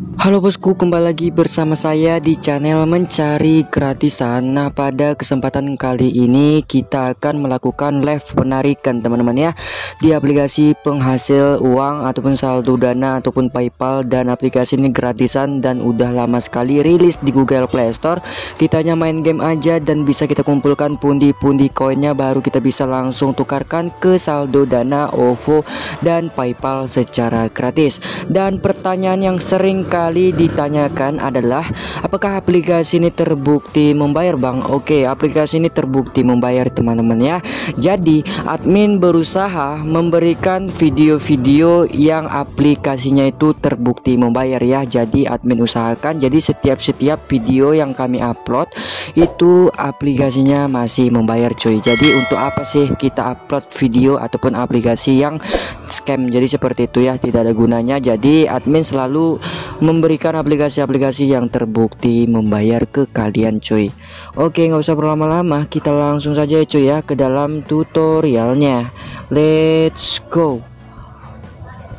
Halo bosku, kembali lagi bersama saya di channel mencari gratisan. Nah, pada kesempatan kali ini kita akan melakukan live penarikan teman-teman ya di aplikasi penghasil uang ataupun saldo dana ataupun PayPal dan aplikasi ini gratisan dan udah lama sekali rilis di Google Play Store. Kita hanya main game aja dan bisa kita kumpulkan pundi-pundi koinnya baru kita bisa langsung tukarkan ke saldo dana, OVO dan PayPal secara gratis. Dan pertanyaan yang sering kali ditanyakan adalah apakah aplikasi ini terbukti membayar Bang? Oke, aplikasi ini terbukti membayar teman-teman ya. Jadi, admin berusaha memberikan video-video yang aplikasinya itu terbukti membayar ya. Jadi, admin usahakan jadi setiap-setiap video yang kami upload itu aplikasinya masih membayar cuy. Jadi, untuk apa sih kita upload video ataupun aplikasi yang scam? Jadi seperti itu ya, tidak ada gunanya. Jadi, admin selalu memberikan aplikasi-aplikasi yang terbukti membayar ke kalian cuy. Oke nggak usah berlama-lama. Kita langsung saja ya cuy ya ke dalam tutorialnya. Let's go.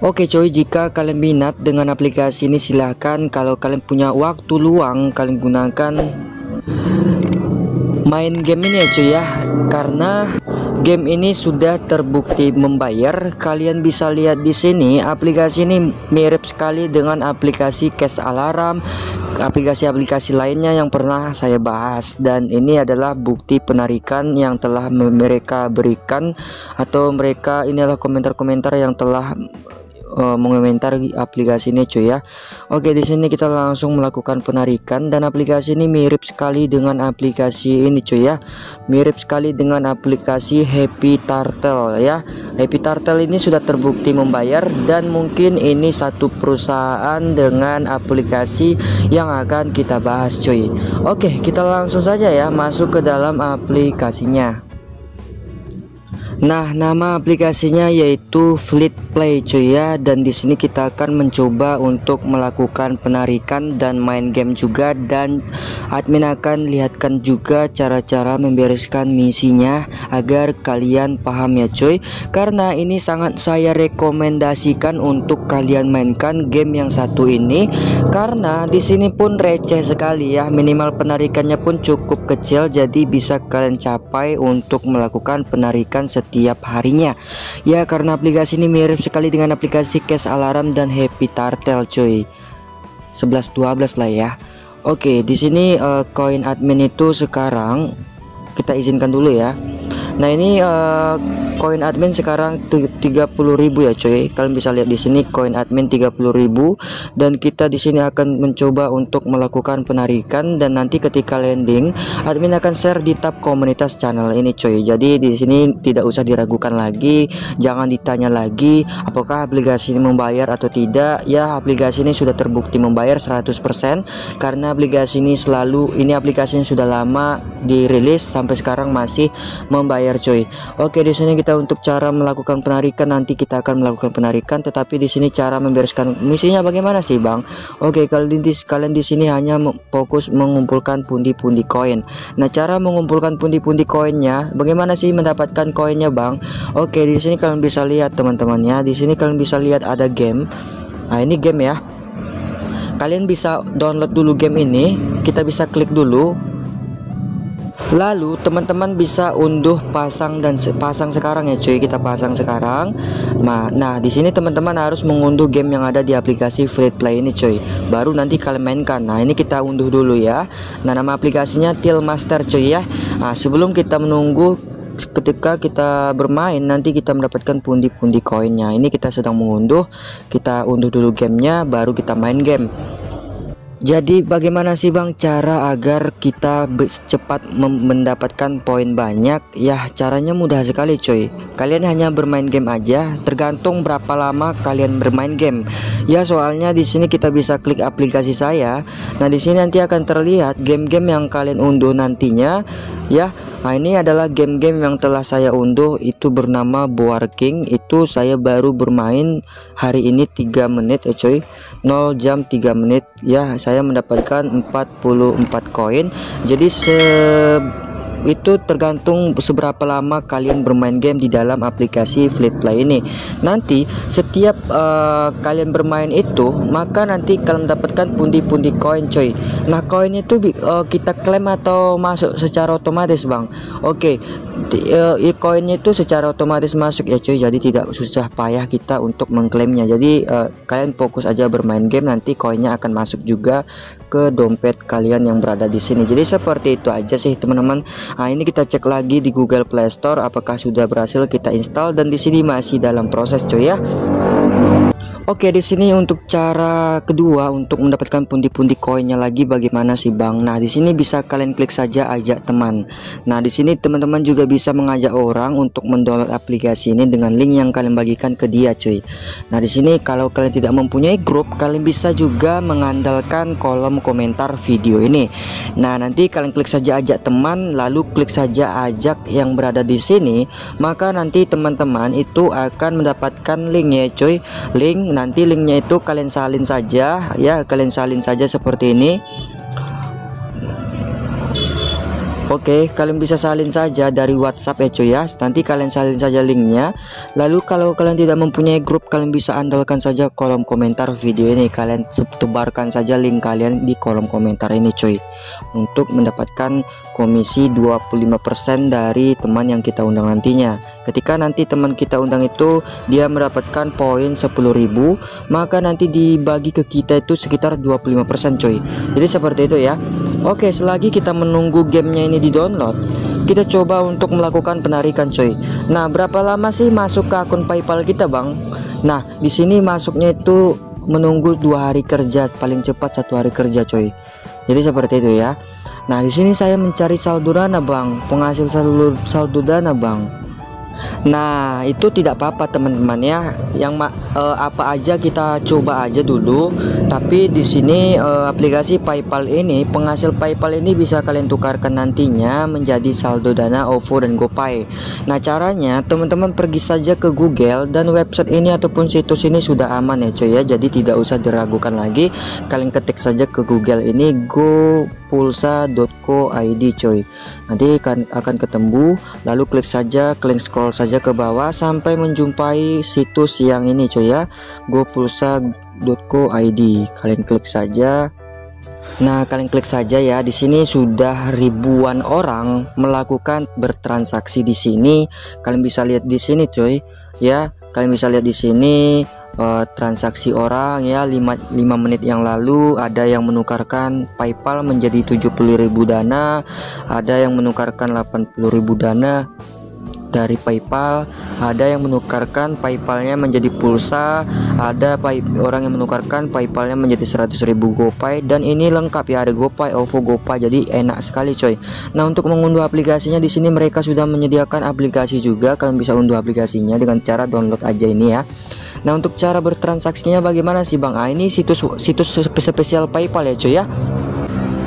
Oke coy jika kalian minat dengan aplikasi ini silahkan. Kalau kalian punya waktu luang kalian gunakan main game ini ya cuy ya. Karena Game ini sudah terbukti membayar. Kalian bisa lihat di sini aplikasi ini mirip sekali dengan aplikasi Cash Alarm, aplikasi-aplikasi lainnya yang pernah saya bahas dan ini adalah bukti penarikan yang telah mereka berikan atau mereka ini adalah komentar-komentar yang telah uh, mengomentar aplikasi ini cuy ya. Oke di sini kita langsung melakukan penarikan dan aplikasi ini mirip sekali dengan aplikasi ini cuy ya. Mirip sekali dengan aplikasi Happy Turtle ya. Happy Turtle ini sudah terbukti membayar dan mungkin ini satu perusahaan dengan aplikasi yang akan kita bahas cuy. Oke kita langsung saja ya masuk ke dalam aplikasinya Nah, nama aplikasinya yaitu Fleet Play cuy ya dan di sini kita akan mencoba untuk melakukan penarikan dan main game juga dan admin akan lihatkan juga cara-cara membereskan misinya agar kalian paham ya cuy. Karena ini sangat saya rekomendasikan untuk kalian mainkan game yang satu ini karena di sini pun receh sekali ya. Minimal penarikannya pun cukup kecil jadi bisa kalian capai untuk melakukan penarikan setiap setiap harinya. Ya karena aplikasi ini mirip sekali dengan aplikasi Cash Alarm dan Happy Turtle cuy. 11-12 lah ya. Oke di sini uh, koin admin itu sekarang kita izinkan dulu ya Nah ini uh, koin admin sekarang 30.000 ya coy. Kalian bisa lihat di sini koin admin 30.000 dan kita di sini akan mencoba untuk melakukan penarikan dan nanti ketika landing admin akan share di tab komunitas channel ini coy. Jadi di sini tidak usah diragukan lagi, jangan ditanya lagi apakah aplikasi ini membayar atau tidak. Ya aplikasi ini sudah terbukti membayar 100% karena aplikasi ini selalu ini aplikasinya sudah lama dirilis sampai sekarang masih membayar layar coy Oke di sini kita untuk cara melakukan penarikan nanti kita akan melakukan penarikan tetapi di sini cara membereskan misinya bagaimana sih Bang? Oke kalian di kalian di sini hanya fokus mengumpulkan pundi-pundi koin. Nah cara mengumpulkan pundi-pundi koinnya bagaimana sih mendapatkan koinnya Bang? Oke di sini kalian bisa lihat teman-teman ya. Di sini kalian bisa lihat ada game. Nah ini game ya. Kalian bisa download dulu game ini. Kita bisa klik dulu Lalu teman-teman bisa unduh pasang dan pasang sekarang ya cuy kita pasang sekarang. Nah, di sini teman-teman harus mengunduh game yang ada di aplikasi Free Play ini cuy. Baru nanti kalian mainkan. Nah ini kita unduh dulu ya. Nah nama aplikasinya Master cuy ya. Nah sebelum kita menunggu ketika kita bermain nanti kita mendapatkan pundi-pundi koinnya ini kita sedang mengunduh kita unduh dulu gamenya baru kita main game jadi bagaimana sih Bang cara agar kita cepat mendapatkan poin banyak? Ya caranya mudah sekali coy. Kalian hanya bermain game aja, tergantung berapa lama kalian bermain game. Ya soalnya di sini kita bisa klik aplikasi saya. Nah di sini nanti akan terlihat game-game yang kalian unduh nantinya. Ya Nah ini adalah game-game yang telah saya unduh itu bernama Boar King itu saya baru bermain hari ini 3 menit ya coy 0 jam 3 menit ya saya mendapatkan 44 koin. Jadi se itu tergantung seberapa lama kalian bermain game di dalam aplikasi Flip Play ini. Nanti setiap uh, kalian bermain itu maka nanti kalian mendapatkan pundi-pundi koin coy. Nah koin itu uh, kita klaim atau masuk secara otomatis bang? Oke okay. Uh, koinnya itu secara otomatis masuk ya coy. Jadi tidak susah payah kita untuk mengklaimnya. Jadi uh, kalian fokus aja bermain game nanti koinnya akan masuk juga ke dompet kalian yang berada di sini. Jadi seperti itu aja sih teman-teman. Nah ini kita cek lagi di Google Play Store apakah sudah berhasil kita install dan di sini masih dalam proses coy ya Oke di sini untuk cara kedua untuk mendapatkan pundi-pundi koinnya lagi bagaimana sih Bang? Nah di sini bisa kalian klik saja ajak teman. Nah di sini teman-teman juga bisa mengajak orang untuk mendownload aplikasi ini dengan link yang kalian bagikan ke dia cuy. Nah di sini kalau kalian tidak mempunyai grup kalian bisa juga mengandalkan kolom komentar video ini. Nah nanti kalian klik saja ajak teman lalu klik saja ajak yang berada di sini maka nanti teman-teman itu akan mendapatkan link ya cuy link nanti linknya itu kalian salin saja ya kalian salin saja seperti ini Oke kalian bisa salin saja dari WhatsApp ya cuy ya. Nanti kalian salin saja linknya. Lalu kalau kalian tidak mempunyai grup kalian bisa andalkan saja kolom komentar video ini. Kalian tebarkan saja link kalian di kolom komentar ini cuy. Untuk mendapatkan komisi 25% dari teman yang kita undang nantinya. Ketika nanti teman kita undang itu dia mendapatkan poin 10.000 maka nanti dibagi ke kita itu sekitar 25% cuy. Jadi seperti itu ya Oke selagi kita menunggu gamenya ini di download kita coba untuk melakukan penarikan coy. Nah berapa lama sih masuk ke akun paypal kita bang? Nah di sini masuknya itu menunggu dua hari kerja paling cepat satu hari kerja coy. Jadi seperti itu ya. Nah di sini saya mencari saldo dana bang. Penghasil saldo saldo dana bang Nah itu tidak apa-apa teman-teman ya. Yang uh, apa aja kita coba aja dulu. Tapi di sini uh, aplikasi PayPal ini penghasil PayPal ini bisa kalian tukarkan nantinya menjadi saldo dana OVO dan GoPay. Nah caranya teman-teman pergi saja ke Google dan website ini ataupun situs ini sudah aman ya coy ya. Jadi tidak usah diragukan lagi. Kalian ketik saja ke Google ini gopulsa.co.id coy nanti akan, akan ketemu lalu klik saja klik scroll saja ke bawah sampai menjumpai situs yang ini coy ya gopulsa.co.id kalian klik saja Nah, kalian klik saja ya. Di sini sudah ribuan orang melakukan bertransaksi di sini. Kalian bisa lihat di sini, coy. Ya, kalian bisa lihat di sini uh, transaksi orang ya 5 5 menit yang lalu ada yang menukarkan PayPal menjadi 70.000 dana, ada yang menukarkan 80.000 dana dari PayPal ada yang menukarkan PayPalnya menjadi pulsa ada pay orang yang menukarkan PayPalnya menjadi 100.000 GoPay dan ini lengkap ya ada GoPay OVO GoPay jadi enak sekali coy. Nah untuk mengunduh aplikasinya di sini mereka sudah menyediakan aplikasi juga kalian bisa unduh aplikasinya dengan cara download aja ini ya Nah untuk cara bertransaksinya bagaimana sih Bang? Ah ini situs situs spesial PayPal ya cuy ya.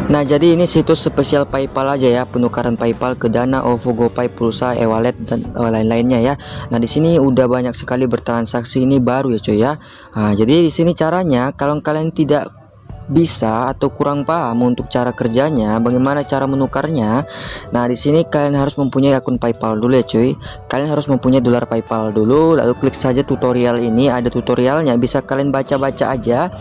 Nah jadi ini situs spesial PayPal aja ya penukaran PayPal ke Dana, OVO, GoPay, Pulsa, e-wallet dan lain-lainnya ya. Nah di sini udah banyak sekali bertransaksi ini baru ya cuy ya. Nah, jadi di sini caranya kalau kalian tidak bisa atau kurang paham untuk cara kerjanya, bagaimana cara menukarnya. Nah, di sini kalian harus mempunyai akun PayPal dulu ya, cuy. Kalian harus mempunyai dolar PayPal dulu, lalu klik saja tutorial ini, ada tutorialnya, bisa kalian baca-baca aja.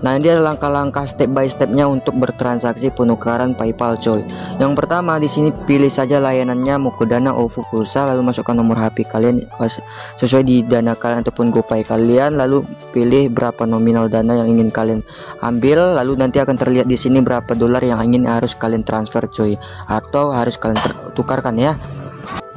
Nah, ini adalah langkah-langkah step by stepnya untuk bertransaksi penukaran PayPal, cuy. Yang pertama di sini pilih saja layanannya mau ke Dana, OVO, Pulsa, lalu masukkan nomor HP kalian sesuai di Dana kalian ataupun GoPay kalian, lalu pilih berapa nominal dana yang ingin kalian ambil lalu nanti akan terlihat di sini berapa dolar yang ingin harus kalian transfer cuy. Atau harus kalian tukarkan ya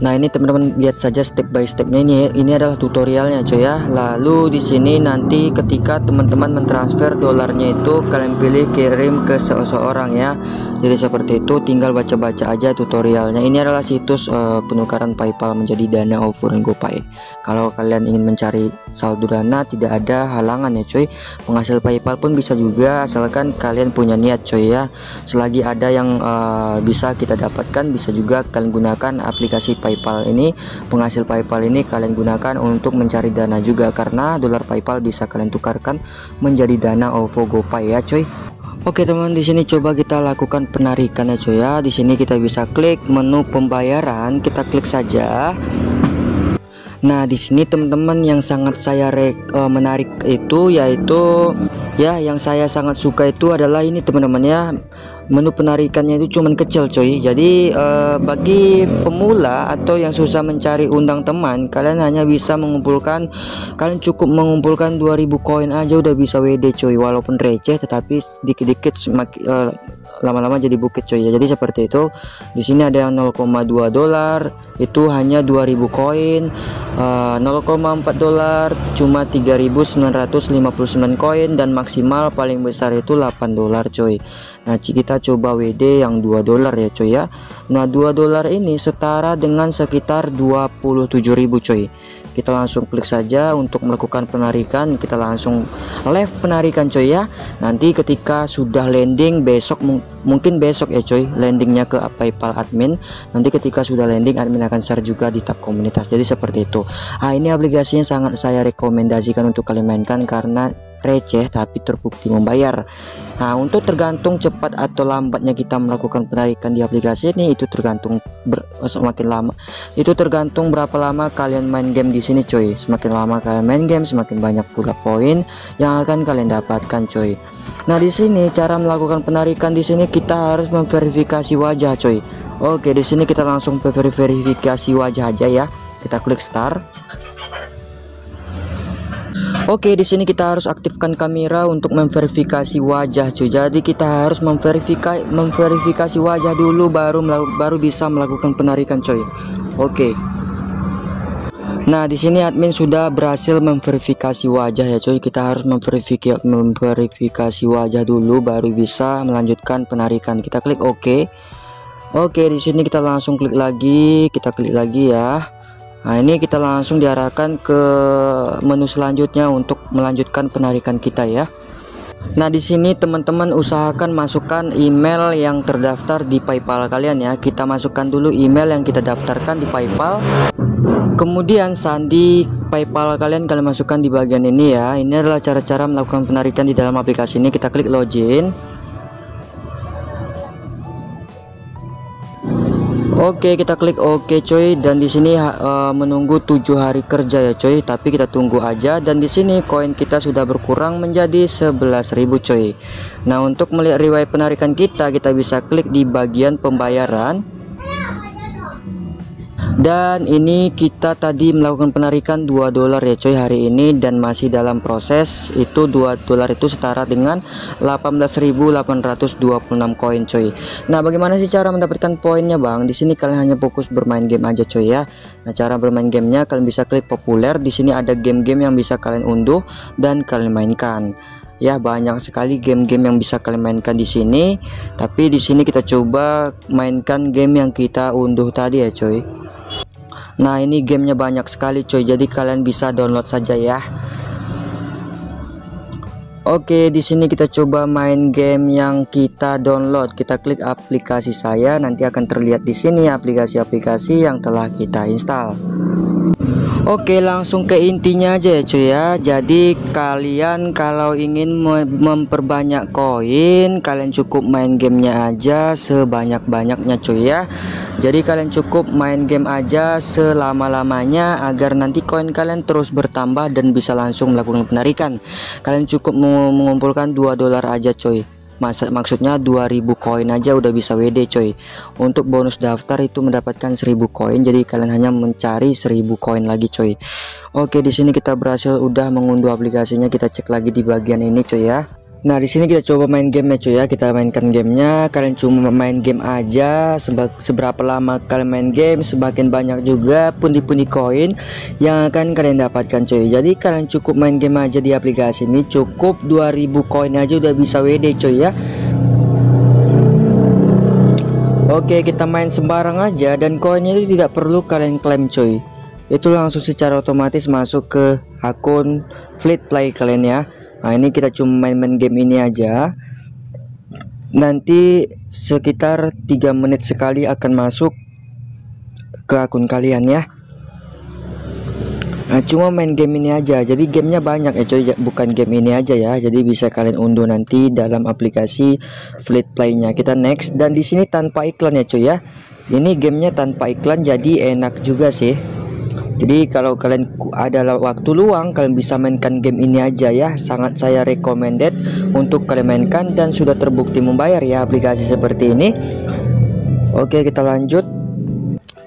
Nah ini teman-teman lihat saja step by stepnya. Ini ini adalah tutorialnya coy ya. Lalu di sini nanti ketika teman-teman mentransfer dolarnya itu kalian pilih kirim ke seseorang ya. Jadi seperti itu. Tinggal baca-baca aja tutorialnya. Ini adalah situs uh, penukaran PayPal menjadi dana dan GoPay kalau kalian ingin mencari saldo dana tidak ada halangan ya coy penghasil PayPal pun bisa juga asalkan kalian punya niat coy ya. Selagi ada yang uh, bisa kita dapatkan bisa juga kalian gunakan aplikasi PayPal ini penghasil PayPal ini kalian gunakan untuk mencari dana juga karena dolar PayPal bisa kalian tukarkan menjadi dana OVO GoPay ya coy Oke teman di sini coba kita lakukan penarikan ya cuy ya. Di sini kita bisa klik menu pembayaran, kita klik saja. Nah di sini teman-teman yang sangat saya uh, menarik itu yaitu ya yang saya sangat suka itu adalah ini teman-teman ya menu penarikannya itu cuman kecil coy. Jadi uh, bagi pemula atau yang susah mencari undang teman kalian hanya bisa mengumpulkan kalian cukup mengumpulkan 2000 koin aja udah bisa WD coy. Walaupun receh tetapi sedikit-dikit semakin uh, lama-lama jadi bukit coy. Jadi seperti itu. Di sini ada yang 0,2 dolar itu hanya 2000 koin. Uh, 0,4 dolar cuma 3959 koin. Dan maksimal paling besar itu 8 dolar coy Nah kita coba WD yang 2 dolar ya coy ya. Nah 2 dolar ini setara dengan sekitar 27.000 coy. Kita langsung klik saja untuk melakukan penarikan. Kita langsung left penarikan coy ya. Nanti ketika sudah landing besok mungkin besok ya coy landingnya ke PayPal admin. Nanti ketika sudah landing admin akan share juga di tab komunitas. Jadi seperti itu. Ah ini aplikasinya sangat saya rekomendasikan untuk kalian mainkan karena receh tapi terbukti membayar Nah untuk tergantung cepat atau lambatnya kita melakukan penarikan di aplikasi ini itu tergantung semakin lama. Itu tergantung berapa lama kalian main game di sini coy. Semakin lama kalian main game semakin banyak pula poin yang akan kalian dapatkan coy. Nah di sini cara melakukan penarikan di sini kita harus memverifikasi wajah coy. Oke di sini kita langsung verifikasi wajah aja ya. Kita klik start Oke, di sini kita harus aktifkan kamera untuk memverifikasi wajah, cuy. Jadi kita harus memverifikasi memverifikasi wajah dulu baru baru bisa melakukan penarikan, coy. Oke. Nah, di sini admin sudah berhasil memverifikasi wajah ya, coy. Kita harus memverifikasi memverifikasi wajah dulu baru bisa melanjutkan penarikan. Kita klik oke. Oke, di sini kita langsung klik lagi, kita klik lagi ya. Nah ini kita langsung diarahkan ke menu selanjutnya untuk melanjutkan penarikan kita ya. Nah di sini teman-teman usahakan masukkan email yang terdaftar di PayPal kalian ya. Kita masukkan dulu email yang kita daftarkan di PayPal. Kemudian sandi PayPal kalian kalian masukkan di bagian ini ya. Ini adalah cara-cara melakukan penarikan di dalam aplikasi ini. Kita klik login Oke kita klik oke coy. Dan di sini uh, menunggu tujuh hari kerja ya coy. Tapi kita tunggu aja. Dan di sini koin kita sudah berkurang menjadi 11.000 coy. Nah untuk melihat riwayat penarikan kita kita bisa klik di bagian pembayaran dan ini kita tadi melakukan penarikan 2 dolar ya coy hari ini dan masih dalam proses. Itu 2 dolar itu setara dengan 18.826 koin coy nah bagaimana sih cara mendapatkan poinnya bang? Di sini kalian hanya fokus bermain game aja coy ya. Nah cara bermain gamenya kalian bisa klik populer. Di sini ada game-game yang bisa kalian unduh dan kalian mainkan. Ya banyak sekali game-game yang bisa kalian mainkan di sini. Tapi di sini kita coba mainkan game yang kita unduh tadi ya coy Nah ini gamenya banyak sekali coy. Jadi kalian bisa download saja ya Oke di sini kita coba main game yang kita download. Kita klik aplikasi saya nanti akan terlihat di sini aplikasi-aplikasi yang telah kita install. Oke langsung ke intinya aja ya cuy ya. Jadi kalian kalau ingin memperbanyak koin Kalian cukup main gamenya aja sebanyak-banyaknya cuy ya. Jadi kalian cukup main game aja selama-lamanya Agar nanti koin kalian terus bertambah dan bisa langsung melakukan penarikan. Kalian cukup mengumpulkan 2 dolar aja cuy Masa, maksudnya 2000 koin aja udah bisa WD coy. Untuk bonus daftar itu mendapatkan 1000 koin jadi kalian hanya mencari 1000 koin lagi coy. Oke di sini kita berhasil udah mengunduh aplikasinya. Kita cek lagi di bagian ini coy ya Nah di sini kita coba main game ya cuy ya. Kita mainkan gamenya. Kalian cuma main game aja. Seberapa lama kalian main game semakin banyak juga pundi-pundi koin yang akan kalian dapatkan cuy. Jadi kalian cukup main game aja di aplikasi ini. Cukup 2000 koin aja udah bisa WD cuy ya. Oke kita main sembarang aja dan koinnya itu tidak perlu kalian klaim cuy. Itu langsung secara otomatis masuk ke akun fleet play kalian ya Nah ini kita cuma main-main game ini aja Nanti sekitar 3 menit sekali akan masuk ke akun kalian ya Nah, cuma main game ini aja. Jadi gamenya banyak ya coy, bukan game ini aja ya. Jadi bisa kalian unduh nanti dalam aplikasi Fleet Play-nya. Kita next dan di sini tanpa iklan ya coy ya. Ini gamenya tanpa iklan jadi enak juga sih. Jadi kalau kalian ada waktu luang kalian bisa mainkan game ini aja ya. Sangat saya recommended untuk kalian mainkan dan sudah terbukti membayar ya aplikasi seperti ini. Oke, kita lanjut.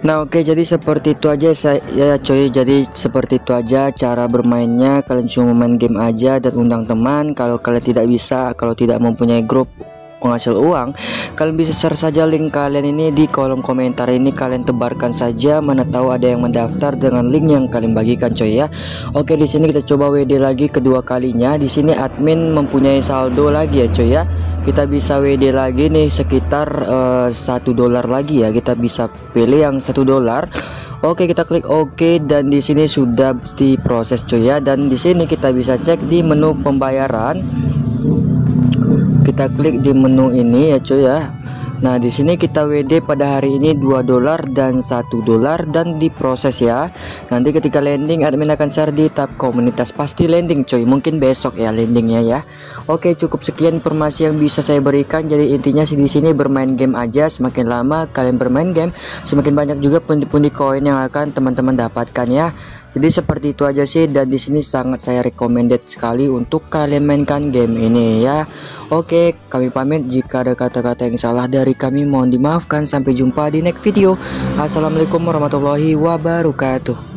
Nah oke jadi seperti itu aja saya ya coy jadi seperti itu aja cara bermainnya kalian cuma main game aja dan undang teman kalau kalian tidak bisa kalau tidak mempunyai grup penghasil uang kalian bisa share saja link kalian ini di kolom komentar. Ini kalian tebarkan saja mana tahu ada yang mendaftar dengan link yang kalian bagikan coy ya. Oke di sini kita coba WD lagi kedua kalinya. Di sini admin mempunyai saldo lagi ya coy ya. Kita bisa WD lagi nih sekitar eh, satu uh, dolar lagi ya. Kita bisa pilih yang satu dolar. Oke kita klik OK dan di sini sudah diproses coy ya. Dan di sini kita bisa cek di menu pembayaran kita klik di menu ini ya cuy ya. Nah di sini kita WD pada hari ini 2 dolar dan 1 dolar dan diproses ya. Nanti ketika landing admin akan share di tab komunitas. Pasti landing coy mungkin besok ya landingnya ya. Oke cukup sekian informasi yang bisa saya berikan. Jadi intinya sih di sini bermain game aja. Semakin lama kalian bermain game semakin banyak juga pundi-pundi koin yang akan teman-teman dapatkan ya jadi seperti itu aja sih dan di sini sangat saya recommended sekali untuk kalian mainkan game ini ya. Oke kami pamit. Jika ada kata-kata yang salah dari kami mohon dimaafkan. Sampai jumpa di next video. Assalamualaikum warahmatullahi wabarakatuh